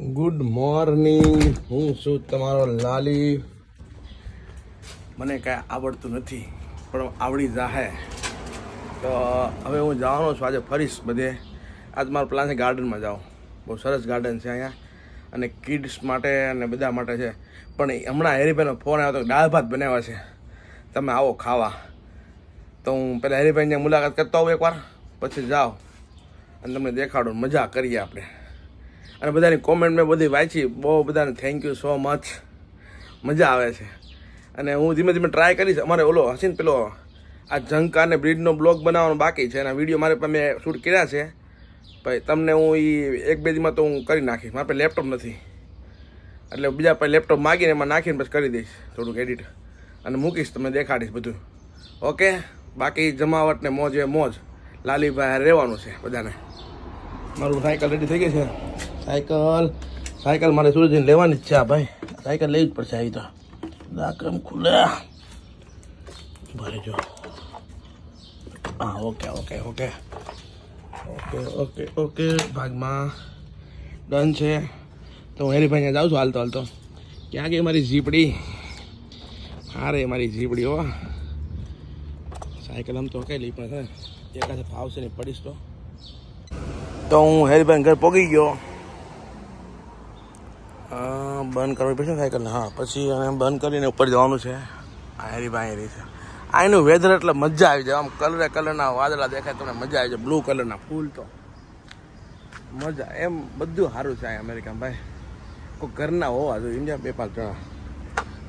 Good morning હું છું તમારો લાલી. મને કાંઈ આવડતું નથી, પણ આવડી જાહે. તો હવે હું જવાનો છું આજે ફરીશ બધે. આજ મારો પ્લાન છે ગાર્ડનમાં જાઉં બહુ સરસ ગાર્ડન છે અહીંયા. અને કિડ્સ માટે અને બધા માટે છે. પણ હમણાં હેરીભાઈનો ફોન આવ્યો તો દાળ ભાત બનાવ્યા છે. તમે આવો ખાવા. તો હું પહેલાં હેરીભાઈની મુલાકાત કરતો આવું એકવાર, પછી જાઓ. અને તમને દેખાડું મજા કરીએ આપણે. અને બધાની કોમેન્ટ મેં બધી વાંચી. બહુ બધાને થેન્ક યુ સો મચ મજા આવે છે. અને હું ધીમે ધીમે ટ્રાય કરીશ. અમારે ઓલો હસીને પેલો આ ઝંકા અને બ્રિડનો બ્લોગ બનાવવાનો બાકી છે. એના વીડિયો મારે પણ મેં શૂટ કર્યા છે. ભાઈ, તમને હું એ એક બે દીમાં તો હું કરી નાખીશ. મારે લેપટોપ નથી. એટલે બીજા પાસે લેપટોપ માગીને એમાં નાખીને પછી કરી દઈશ. થોડુંક એડિટ અને મૂકીશ, તમને દેખાડીશ બધું. ઓકે બાકી જમાવટ ને મોજ એ મોજ. લાલીભાઈ રહેવાનું છે બધાને. મારું સાયકલ રેડી થઈ ગઈ છે. સાયકલ. સાયકલ મારે સુરજને લેવાની જ છે આ ભાઈ. સાયકલ લેવી જ પડશે આવી તો. દાકમ ખુલ્યા ભરે જો. હા, okay okay okay. Okay okay okay, ભાગમાં. ડન છે. તો હું હેરીભાઈ જાઉં છું. હાલતો હાલતો ક્યાં ગઈ મારી જીપડી હા રે, મારી જીપડી હો. સાયકલ આમ તો કઈ લઈ પણ એકાદે ફાવશે નહીં પડીશ તો. તો હું હેરીભાઈ ઘર પોગી ગયો. બંધ કરવી પડશે સાયકલને. હા, પછી અને બંધ કરીને ઉપર જવાનું છે. આ બાયરી છે. આ એનું વેધર એટલે મજા આવી જાય. આમ કલરે કલરના વાદળા દેખાય તમને મજા આવી જાય. બ્લુ કલરના ફૂલ તો. મજા. એમ બધું સારું છે અહીંયા અમેરિકામાં ભાઈ. કોઈ ઘરના હોવા જોઈએ. ઇન્ડિયા બે પાંચ જણા.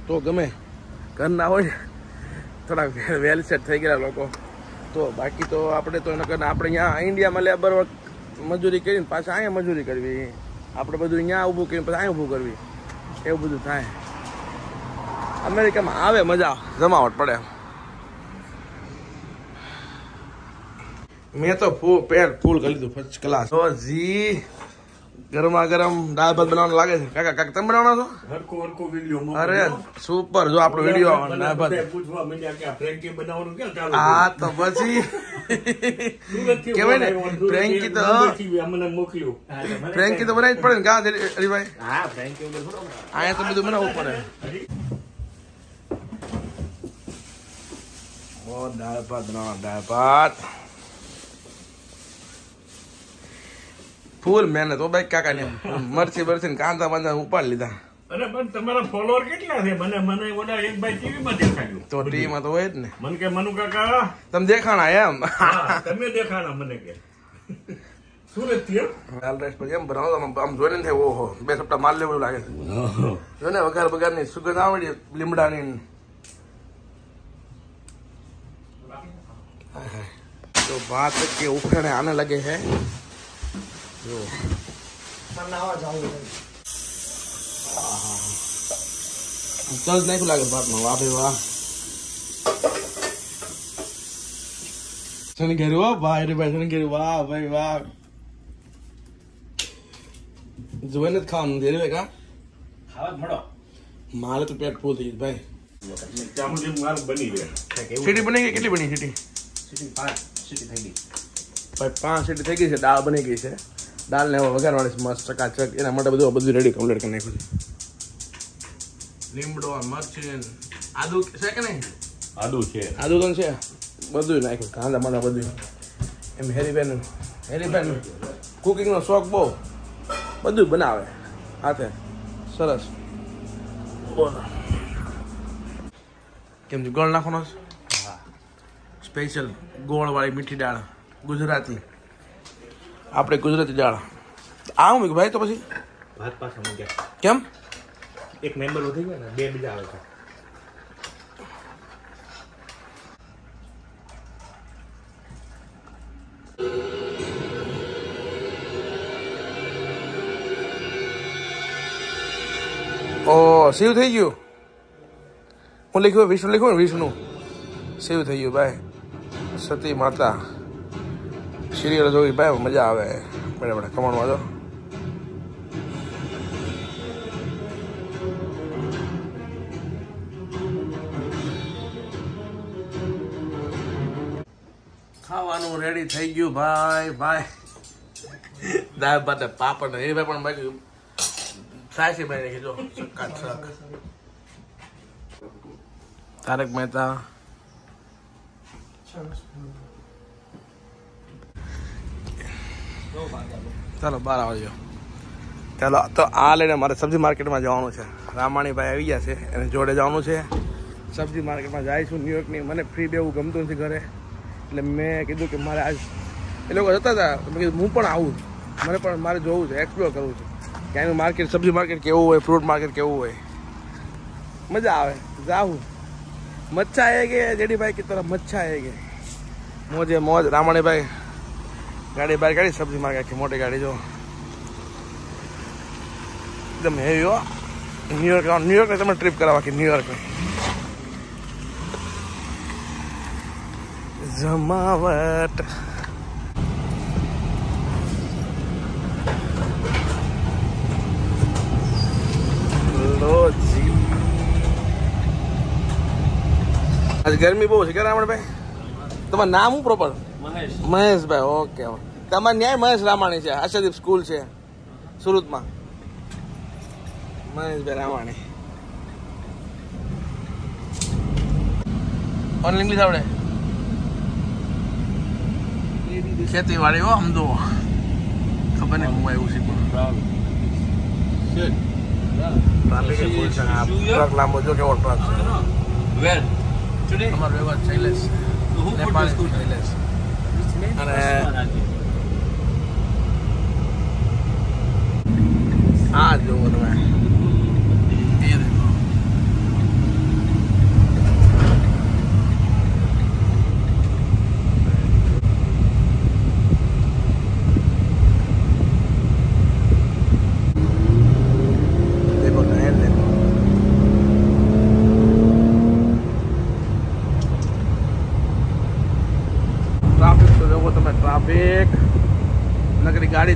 તો ગમે. ઘરના હોય થોડાક વેલ સેટ થઈ ગયેલા લોકો. તો બાકી તો આપણે તો એના કરે આપણે અહીંયા ઇન્ડિયામાં લેબર મજૂરી કરીને પાછા અહીંયા મજૂરી કરવી. આપણે બધું અહીંયા ઊભું કરીને પછી અહીંયા ઊભું કરવી. એવું બધું થાય. અમેરિકામાં આવે મજા, જમાવટ પડે. મેં તો ફૂલ પેટ ફૂલ કરી દીધું ફર્સ્ટ ક્લાસ જી ગરમા ગરમ દાળ ભાત બનાવવાનું લાગે છે. કાકા કાકા તમે બનાવવાનો છો? હરકો હરકો વીડિયો અરે સુપર જો આપણો વીડિયો દાળ ભાત. પૂછવા માંડ્યા કે આ ફ્રેન્કી બનાવવાનું? કે ચાલુ હા તો પછી કેવાય ને, ફ્રેન્કી તો- અમને મોકલ્યું. ફ્રેન્કી તો બનાવી જ પડે ને કા હરીભાઈ હા ફ્રેન્કી. અહીંયા તો બધું બનાવવું પડે. ઓ દાળ ભાત બનાવવા દાળ ભાત. ફૂલ મહેનત ઓ ભાઈ કાકા ને મરચી બરચી ને કાંદા બાંધા ઉપાડી લીધા. અરે પણ તમારા ફોલોઅર કેટલા છે? મને મને ઓલા એક ભાઈ ટીવી માં દેખાડ્યું. તો હોય જ ને. મને કે મનુ કાકા. તમે દેખાણા એમ. હા, તમે દેખાડા મને કે. સુરતથી એમ? રાઈસ બનાવો આમ- આમ જોઈને થાય ઓહો બે સપ્તાહ માલ લેવું લાગે છે. જો ને વઘાર બગારની સુગંધ આવડી લીમડાની. ને. તો ભાત કે ઉફેણે આને લગે છે જો ચલ નાખ્યું લાગે ભાતમાં વાહ ભાઈ વાહ શનિગેરી વાહ ભાઈ રે ભાઈ શનિગેરી વાહ ભાઈ વાહ જોઈને જ ખાવાનું ધીરે ભાઈ કા ખાવા મળો મારે તો પેટ ફૂલ થઈ ગયું ભાઈ સુધી માલ બની રહે સીટી બની ગઈ કેટલી બની સીટી ભાઈ પાંચ સીટી થઈ ગઈ છે દાળ બની ગઈ છે દાળ ને હવે વઘારવાની છે મસ્ત ચકાચક એના માટે બધું બધું રેડી કમ્પ્લીટ કરી નાખ્યું છે. લીમડો મરચી આદુ છે કે નહીં? આદુ છે. આદુ તો છે. બધું નાખ્યું. કાંદા માંદા બધું એમ હેરીબેન હેરીબેન કુકિંગનો શોખ બહુ. બધું બનાવે. હાથે. સરસ. કેમ છે? ગોળ નાખવાનો સ્પેશિયલ ગોળવાળી મીઠી દાળ ગુજરાતી આપણે ગુજરાતી દાળ. આવું મેં ભાઈ તો પછી? ભાત પાછા મૂક્યા. કેમ? એક મેમ્બર વધી ગયો ને બે બીજા આવે છે. ઓ સેવ થઈ ગયું? હું લખ્યું વિષ્ણુ લખ્યું ને વિષ્ણુ. સેવ થઈ ગયું ભાઈ. સતી માતા. સિરિયલ જોઈ ભાઈ મજા આવે. બરાબર ખમણમાં જો. ખાવાનું રેડી થઈ ગયું ભાઈ ભાઈ. દાળ ભાત પાપડ એ ભાઈ પણ બાકી સાચી ભાઈ કીધો સક્કા સક તારક મહેતા. ચાલો, બાર આવજો ચાલો, તો આ લઈને મારે સબ્જી માર્કેટમાં જવાનું છે. રામાણીભાઈ આવી ગયા છે, એને જોડે જવાનું છે. સબ્જી માર્કેટમાં જાય છું ન્યુયોર્કની મને ફ્રી બેવું ગમતું નથી ઘરે. એટલે મેં કીધું કે મારે આજ એ લોકો જતા હતા. મેં કીધું, હું પણ આવું. મને પણ મારે જોવું છે એક્સપ્લોર કરવું છે. ક્યાંયનું માર્કેટ સબ્જી માર્કેટ કેવું હોય ફ્રૂટ માર્કેટ કેવું હોય. મજા આવે. જાઉં મચ્છા એ કે જેડીભાઈ કે તરફ મચ્છા એ કે. મોજે મોજ. રામાણીભાઈ ગાડી બહાર કાઢી, સબ્જી માર્કેટ આખી મોટી ગાડી, જો. એકદમ હેવી હો. ન્યુયોર્ક ન્યુયોર્ક ને તમે ટ્રીપ કરાવવા કે ન્યુયોર્ક જમાવટ. આજે ગરમી બહુ છે કે રામણભાઈ તમારું નામ શું પ્રોપર મહેશભાઈ ઓકે તમારે ન્યાય મહેશ રામાણી છે આશાદીપ સ્કૂલ છે સુરતમાં. મહેશભાઈ રામાણી. ઓન ઇંગ્લિશ આવડે? ખેતીવાડી હો આમ તો ખબર નહીં હું એવું શીખું ટ્રાફિક એ ફૂલ છે આ ટ્રક લાંબો જો કેવો ટ્રક છે? Where? Today? અમારો વ્યવહાર નેપાળી? શૈલેષ. અને આ જુઓ તમે.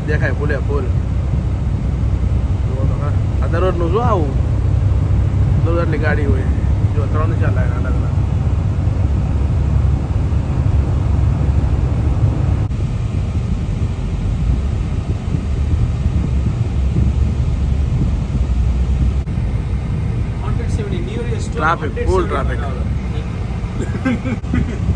દેખાય ફૂલે ફૂલ જુઓ તો ખરા. આ દરરોજનું શું આવું દરરોજ આટલી ગાડી હોય જો ત્રણ ચાર લાઈન અલગ અલગ Traffic, full traffic.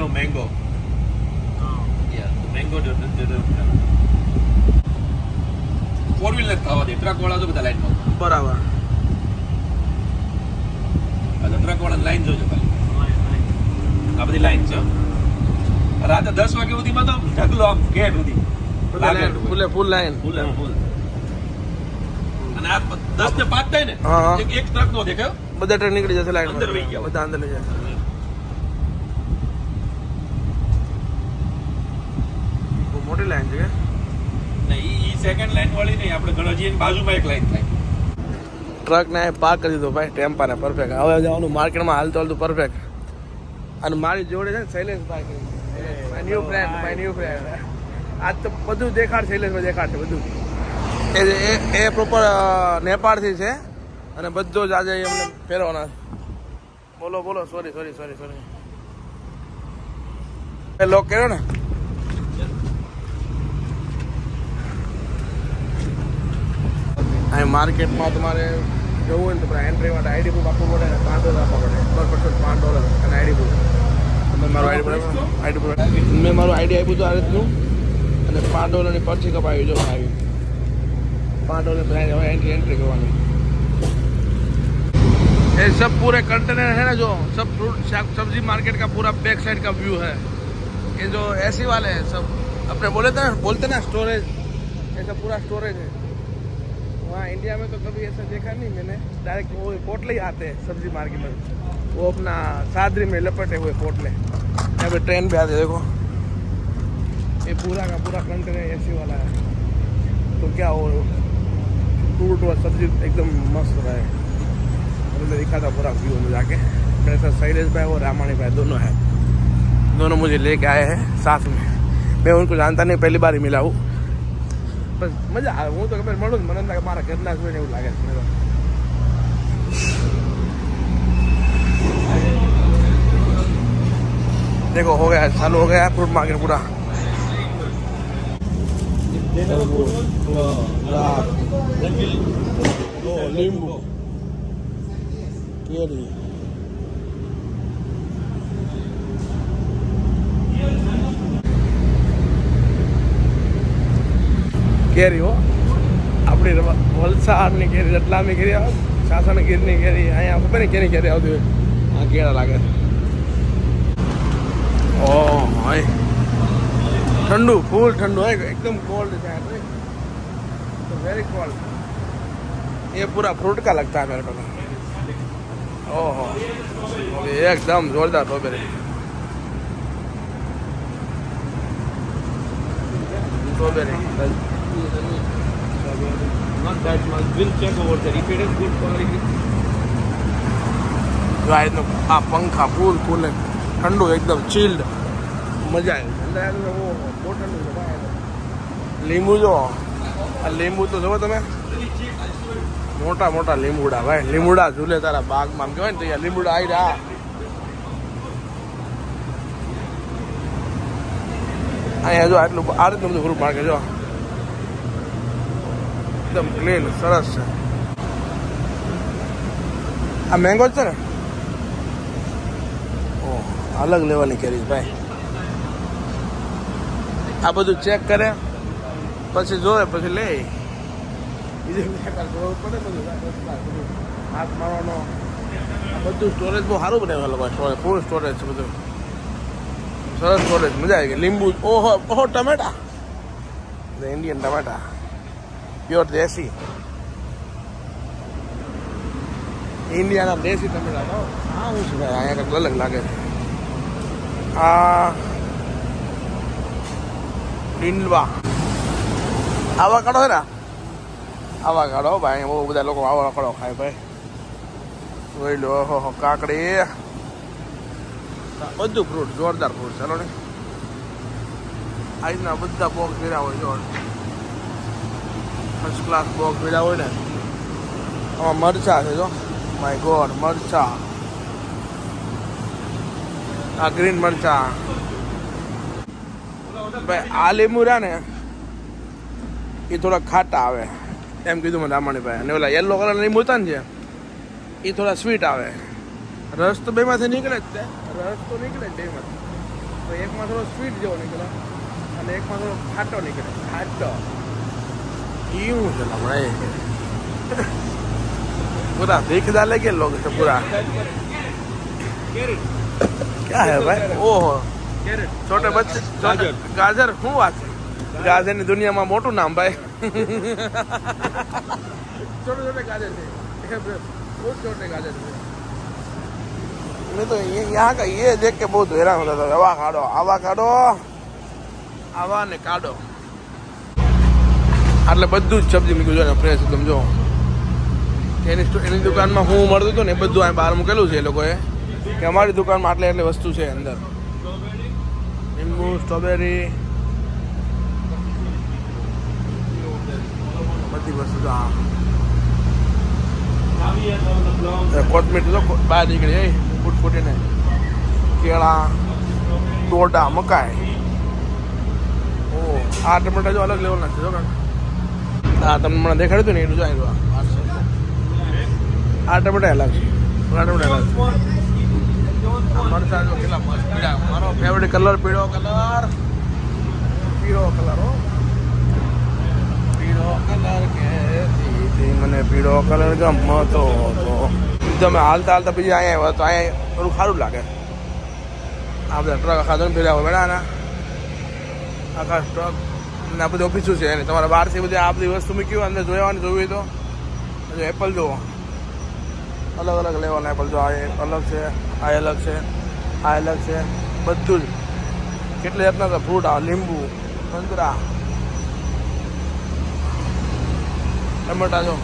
have mango. Oh. Yeah, the mango don't, they don't have. Four wheeler ખાવા દે ટ્રક વાળા તો બધા લાઈનમાં બરાબર ટ્રક વાળા લાઈન જોજો ખાલી આ બધી લાઈન છે રાતે દસ વાગે સુધીમાં તો ઢગલો આમ ગેટ સુધી. ફૂલે ફૂલ લાઈન ફૂલ ફૂલ અને આ દસ ને પાંચ થાય ને. એક એક ટ્રક નો દેખાયો બધા ટ્રેન નીકળી જશે લાઈન અંદર વહી ગયા. બધા અંદર લઈ જશે મોટી લાઈન છે. નહીં ઈ સેકન્ડ લાઈન વાળી નહીં આપણે ગણોજી બાજુમાં એક લાઈન થાય. ટ્રક પાર્ક કરી દીધો ભાઈ ટેમ્પા પરફેક્ટ હવે જવાનું માર્કેટમાં હાલતું હાલતું પરફેક્ટ અને મારી જોડે છે ને Shailesh bhai my new friend my new friend આજ તો બધું દેખાડ શૈલેષભાઈ દેખાડશે બધું. એ એ એ પ્રોપર નેપાળથી છે અને બધો જ આજે એમને ફેરવાના બોલો બોલો સોરી સોરી સોરી સોરી એ લોક કર્યો ને? અહીં માર્કેટમાં તમારે જવું હોય ને તો પેલા એન્ટ્રી માટે આઈડી બુક આપવું પડે ને પાંચ ડોલર આપવા પડે પર પર્સન પાંચ ડોલર અને આઈડી બુક મેં મારું આઈડી આઈડી બુક મેં મારું આઈડી આપ્યું હતું આ રીતનું અને પાંચ ડોલરની પરચી કપાવી જો આવી પાંચ ડોલર પછી एंट्री एंट्री करवानी ये सब पूरे कंटेनर है ना जो सब फ्रूट शाक- सब्जी मार्केट का पूरा बैक साइड का व्यू है ये जो एसी वाले हैं सब अपने बोले थे ना बोलते ना स्टोरेज ऐसा पूरा स्टोरेज है वहाँ इंडिया में तो कभी ऐसा देखा नहीं मैंने। डायरेक्ट वो पोटले ही आते हैं, सब्ज़ी मार्केट में। वो अपना सादरी में लपटे हुए पोटले यहाँ पे ट्रेन भी आते देखो। ये पूरा का पूरा कंटेनर एसी वाला है। तो क्या वो फ्रूट और सब्ज़ी एकदम मस्त रहा है। अभी मैं दिखा था पूरा व्यू में जाके। मेरे साथ शैलेश भाई और रामानी भाई दोनों हैं। दोनों मुझे लेके आए हैं साथ में। मैं उनको जानता नहीं, पहली बार ही मिला हूँ। બસ મજા આવે હું તો ખબર મળું ને મને એમ લાગે મારા ઘરના જોઈને એવું લાગે છે મને તો. देखो हो गया चालू हो गया फ्रूट मार्केट पूरा नींबू केरी કેરી હો આપણી રવા- વલસાડની કેરી રતલામની કેરી આવે સાસણ ગીરની કેરી અહીંયા ખબર નહીં કેની કેરી આવતી હોય આ કેળા લાગે ઓ ભાઈ ઠંડુ ફૂલ ઠંડુ હોય એકદમ कोल्ड है तो वेरी कोल्ड ये पूरा फ्रूट का लगता है मेरे को तो ओहो ये एकदम जोरदार strawberry strawberry Not that much. We'll check over there. If it is good quality, જો આ રીતનું આ પંખા ફૂલ ફૂલ ઠંડુ એકદમ ચીલ્ડ મજા આવી. લીંબુ જો આ લીંબુ તો જોવો તમે મોટા મોટા લીંબુડા ભાઈ લીંબુડા ઝૂલે તારા બાગમાં કહેવાય ને ત્યાં લીંબુડા આવી રહ્યા અહીંયા જો આટલું આ રીતનું બધું ફ્રૂટ માર્કેટ જો એકદમ ક્લીન સરસ છે. આ મેંગો છે ને? ઓહ, અલગ લેવલની કેરી ભાઈ. આ બધું ચેક કરે પછી જોવે પછી લે. હાથ મારવાનો. બધું સ્ટોરેજ બહુ સારું બનાવ્યું લોકો સ્ટોરેજ ફૂલ સ્ટોરેજ બધું. સરસ સ્ટોરેજ મજા આવી ગઈ. લીંબુ ઓહો ઓહો ટમેટા. ઇન્ડિયન ટમેટા. પ્યોર દેશી ઇન્ડિયાના દેશી ટમેટા તો આ હું શું અહીંયા કંઈક અલગ લાગે છે. આ ડીંડવા. આવા કાઢો ને આવા કાઢો ભાઈ બહુ બધા લોકો આવા કાઢો ખાય ભાઈ. જોઈ લો કાકડી. બધું ફ્રૂટ જોરદાર ફ્રૂટ ચાલો ને. આ રીતના બધા બોક્સ ભેરા હોય જો ફર્સ્ટ ક્લાસ બોક્સ પેલા હોય ને, આમાં મરચા છે જો. માય ગોડ મરચા. આ ગ્રીન મરચા. ભાઈ, આ લીંબુ રહ્યા ને, એ થોડા ખાટા આવે. એમ કીધું મને રામાણીભાઈ અને ઓલા યલો કલર લીંબુ હતા ને જે, એ થોડા સ્વીટ આવે. રસ તો બેમાંથી નીકળે જ છે રસ તો નીકળે જ બેમાંથી. તો એકમાં થોડો સ્વીટ જેવો નીકળે અને એકમાં થોડો ખાટો નીકળે. ખાટો. એવું છે હમણાં पूरा देख डाले के लोग तो पूरा carrot. क्या है भाई ओहो Carrot. छोटे बच्चे ગાજર. ગાજર શું વાત છે ગાજર ની દુનિયામાં મોટું નામ ભાઈ છોટે છોટે ગાજર છે બહુ છોટે ગાજર છે मैं तो ये यहाँ का ये देख के बहुत हैरान होता था आवा काढ़ो आवा काढ़ो આવા ને કાઢો એટલે બધું જ સબ્જી મૂક્યું છે ને ફ્રેશ એકદમ જો. એની એની દુકાનમાં હું મળતું હતું ને એ બધું અહીં બહાર મૂકેલું છે એ લોકોએ. કે અમારી દુકાનમાં આટલી આટલી વસ્તુ છે અંદર. લીંબુ, સ્ટ્રોબેરી. બધી વસ્તુ તો આ. કોથમીર તો બહાર નીકળી જાય ફૂટ ફૂટીને કેળા દોડા મકાઈ. ઓ, આ ટમેટા જો અલગ લેવલના છે જો કાકા. હા, તમને મને દેખાડ્યું ને એટલું જાય આ ટમેટા અલગ છે. આ ટમેટા અલગ છે. આ જો કેટલા મસ્ત પીળા. મારો ફેવરેટ કલર પીળો કલર પીળો કલર પીળો કલર કે મને પીળો કલર ગમતો હતો. તમે હાલતા હાલતા બીજી અહીંયા આવ્યા તો અહીંયા થોડું સારું લાગે. આ બધા ટ્રક આખા ધોઈને ફેર્યા હોય બેડા આખા સ્ટોક ને આ બધી ઓફિસો છે. એની તમારે બહારથી બધી આ બધી વસ્તુ મૂક્યું અંદર જોવાની જોવી તો. એપલ જુઓ. અલગ અલગ લેવાના એપલ જો. આ અલગ છે, આ અલગ છે, આ અલગ છે. બધું જ. કેટલી જાતના ફ્રૂટ, આ લીંબુ, સંતરા. ટમેટા જો.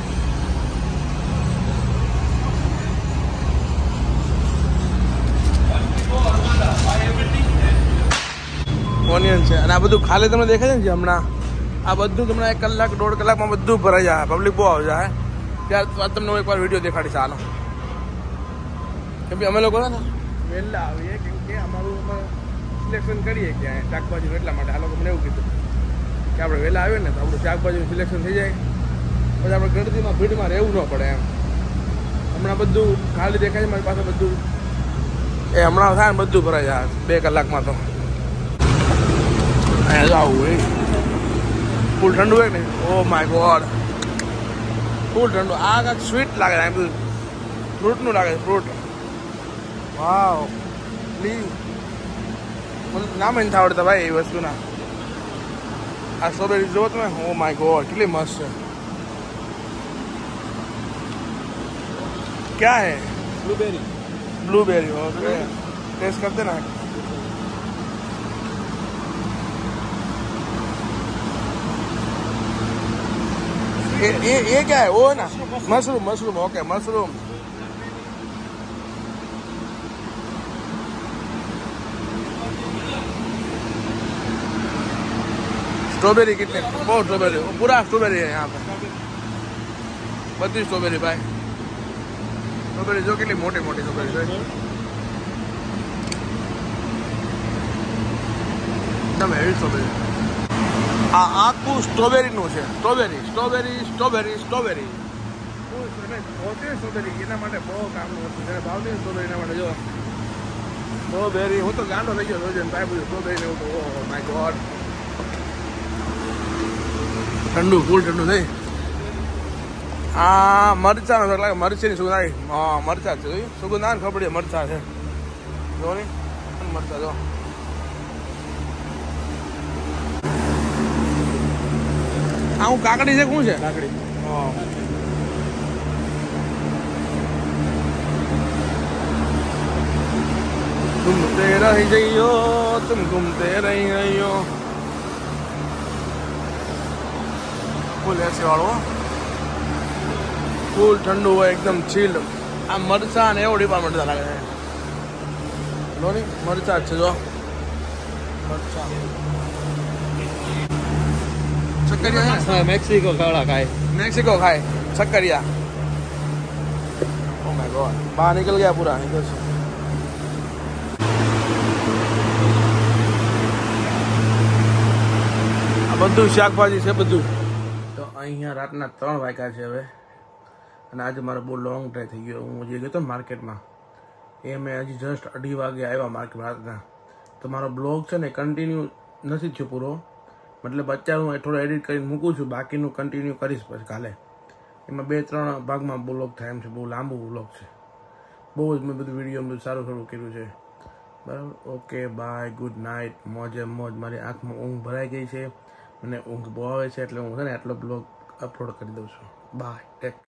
ઓનિયન છે. અને આ બધું ખાલી તમને દેખાય છે હમણાં? આ બધું તમને એક કલાક દોઢ કલાકમાં બધું ભરાઈ જાય. પબ્લિક બહુ આવી જાય ત્યાર તમને હું એકવાર વીડિયો દેખાડીશ ચાલો કેમ કે અમે લોકો ને? વહેલા આવીએ કેમ કે અમારું સિલેક્શન કરીએ કે શાકભાજી શાકભાજીનું એટલા માટે. આ લોકો મને એવું કીધું કે આપણે વહેલા આવીએ ને તો આપણું શાકભાજીનું સિલેક્શન થઈ જાય. પછી આપણે ગણતરીમાં ભીડમાં રહેવું ન પડે એમ. હમણાં બધું ખાલી દેખાય છે મારી પાસે બધું. એ હમણાં થાય ને બધું ભરાઈ જાય. બે કલાકમાં તો. અહીંયા જો આવું હોય ફૂલ ઠંડુ હોય ને ઓ માય ગોડ ફૂલ ઠંડુ આ કાંઈક સ્વીટ લાગે છે બધું ફ્રૂટનું લાગે છે ફ્રૂટ વાવ પ્લીઝ મને નામ નથી આવડતા ભાઈ એ વસ્તુના આ સ્ટ્રોબેરી જોવો તમે ઓ માય ગોડ કેટલી મસ્ત છે क्या है બ્લુબેરી ब्लूबेरी ओके टेस्ट करते ना ये ये ये क्या है? वो है ना। Mushroom mushroom okay mushroom strawberry कितने? बहुत स्ट्रॉबेरी पूरा स्ट्रॉबेरी है यहाँ पे। बत्तीस स्ट्रॉबेरी भाई स्ट्रॉबेरी जो कितनी मोटे मोटे स्ट्रॉबेरी एकदम हेवी स्ट्रॉबेरी આ આખું સ્ટ્રોબેરીનું છે. Strawberry strawberry strawberry strawberry. એના માટે બહુ કામનું છે. સ્ટ્રોબેરી એના માટે, જો. સ્ટ્રોબેરી, હું તો ગાંડો થઈ ગયો, રોજ ભાઈ બધું સ્ટ્રોબેરી એવું તો, ઓહો માય ઠંડુ, ફૂલ ઠંડુ થઈ આ મરચા નો લાગે મરચીની સુગંધ હા, મરચા છે જોયું. સુગંધ આવે ખબર મરચા છે. જો ને મરચા જો. આ કાકડી છે શું છે? કાકડી. ઘૂમતે રહી જઈયો તુમ ઘૂમતે રહી ગયો ફૂલ એસી વાળો. ફૂલ ઠંડુ હોય એકદમ ચીલ આ મરચા ને એવું ડિપાર્ટમેન્ટ મરચા લાગે છે. મરચા છે જો. મરચા. સક્કરિયા છે મેક્સિકો ખાવડા ખાય. મેક્સિકો ખાય. સક્કરિયા ઓ માય ગોડ બહાર નીકળ ગયા પૂરા નીકળ આ બધું શાકભાજી છે બધું. તો અહીંયા રાતના ત્રણ વાગ્યા છે હવે. અને આજે મારો બહુ લોંગ ડ્રાઈવ થઈ ગયો. હું જે ગયો હતો માર્કેટમાં. એ મેં હજી જસ્ટ અઢી વાગે આવ્યા માર્કેટ રાતના. તો મારો બ્લોગ છે ને કન્ટિન્યુ નથી થયો પૂરો. મતલબ અત્યારે હું થોડો એડિટ કરીને મૂકું છું, બાકીનું કન્ટિન્યુ કરીશ પછી કાલે. એમાં બે, ત્રણ ભાગમાં બ્લોગ થાય એમ છે, બહુ લાંબુ બ્લોગ છે. બહુ જ મેં બધું વીડિયો બધું સારું સારું કર્યું છે. બરાબર? ઓકે બાય ગુડ નાઇટ મોજે મોજ. મારી આંખમાં ઊંઘ ભરાઈ ગઈ છે. મને ઊંઘ બહુ આવે છે, એટલે હું છે ને આટલો બ્લોગ અપલોડ કરી દઉં છું. Bye take